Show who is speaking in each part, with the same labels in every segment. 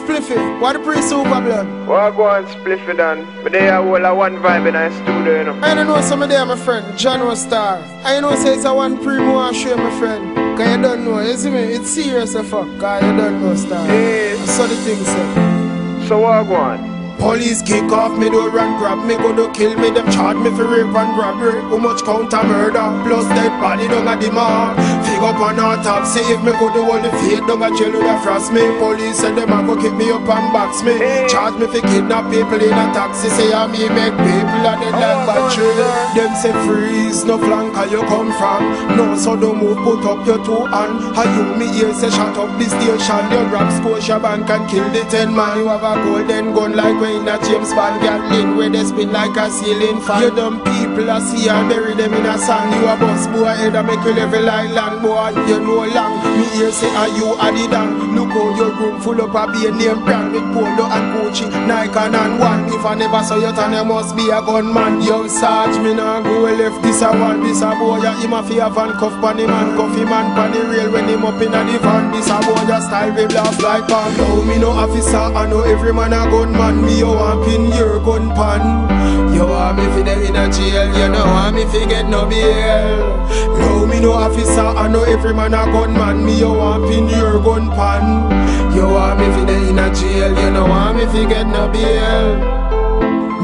Speaker 1: Spliffy. What the pre super blood?
Speaker 2: What go on Spliffy done? But they are all a one vibe in a studio, you know.
Speaker 1: I don't know some of them, my friend. John was star. I know say it's a one primo and show my friend. Cause you don't know, you see me? It's serious as fuck. Cause you don't know star.
Speaker 2: Yeah.
Speaker 1: So the thing say.
Speaker 2: So what go on?
Speaker 1: Police kick off me door and grab me Go to kill me, them charge me for rape and robbery. How much counter murder, plus dead body down at the mark. Fig up on autopsy, if me go to all the fate Down a jail with a frost me. Police say them a go kick me up and box me. Charge me for kidnap people in a taxi Say I me make people a dead like battery Them say freeze, no flank how you come from? No, so don't move, put up your two hand. How you me here say shut up the station. You rob Scotia Bank and kill the ten man. You have a golden gun like when a James Bond Gatling Where they spin like a ceiling fan. You dumb people I see and bury them in a sand. You a bus boy head and make you level like land boy. You know long Me here say are you a the dan How your room full up a be a name brand With Polo and Gucci, Nikon and one If I never saw you turn you must be a gunman. Yo Sarge me nah go left this a one This a boy. Ya him a fear van cuff pan him and Cuffy man pan the rail. When him up in a the van This a boy ya style we blast like pan. No me no officer I know every man a gunman. Me you want pin your gun pan. You want me fi them in a jail You know want me fi get no bail. No me no officer I know every man a gunman. Me you want pin your gun pan. You want me fi them in a jail You know want me fi get no bail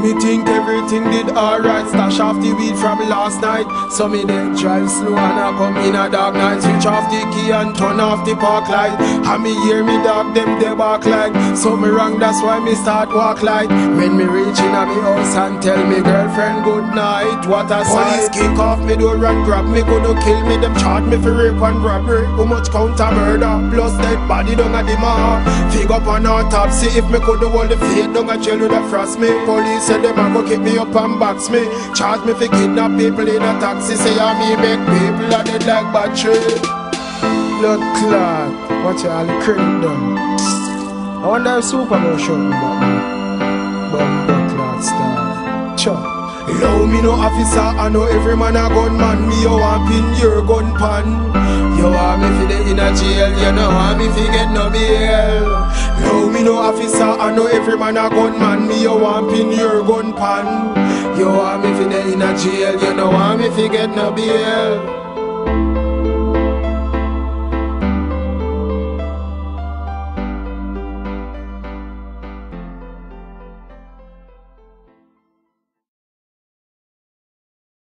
Speaker 1: me think everything did alright. Stash off the weed from last night. So me then drive slow and I come in a dark night. Switch off the key and turn off the park light. And me hear me dog them they bark like. So me wrong that's why me start walk like. When me reach in a me house and tell me girlfriend good night. What a sight. Police kick off me door and grab me Go to kill me. Them charge me for rape and robbery. How much counter murder. Plus dead body down at the mark. Fig up on autopsy. If me could all the fate down a jail with a frost me. Police say them a go kick me up and box me. Charge me for kidnap people in a taxi. Say I me make people a dead like battery. Blood clot, watch all the cream done I wonder if Superman shot me back now Bumbo clot star Chop. Low me no officer, I know every man a gunman. Me you want pin your gun pan. You want me fi dey in a jail. You know want me fi get no bail me no officer, I know every man a gunman. Me you want pin your gun pan. You want me fi in a jail You know want me fi get no bail